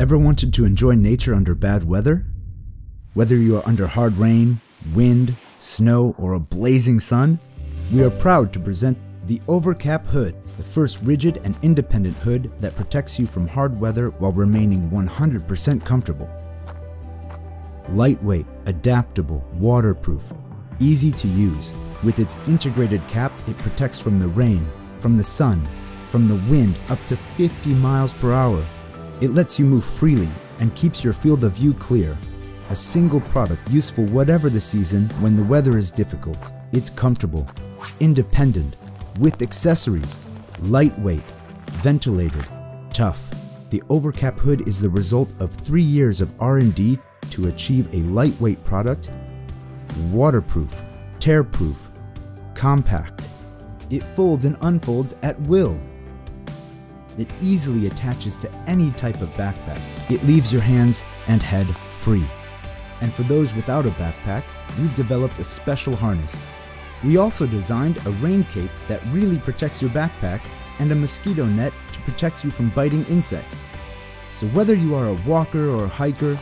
Ever wanted to enjoy nature under bad weather? Whether you are under hard rain, wind, snow, or a blazing sun, we are proud to present the Overcap Hood, the first rigid and independent hood that protects you from hard weather while remaining 100% comfortable. Lightweight, adaptable, waterproof, easy to use. With its integrated cap, it protects from the rain, from the sun, from the wind up to 50 miles per hour. It lets you move freely and keeps your field of view clear. A single product useful whatever the season when the weather is difficult. It's comfortable, independent, with accessories, lightweight, ventilated, tough. The Overcap hood is the result of 3 years of R&D to achieve a lightweight product, waterproof, tearproof, compact. It folds and unfolds at will. It easily attaches to any type of backpack. It leaves your hands and head free. And for those without a backpack, we've developed a special harness. We also designed a rain cape that really protects your backpack and a mosquito net to protect you from biting insects. So whether you are a walker or a hiker,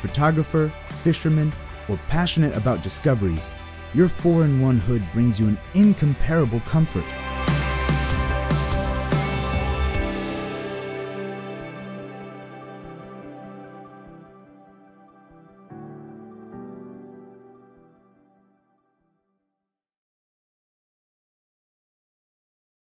photographer, fisherman, or passionate about discoveries, your 4-in-1 hood brings you an incomparable comfort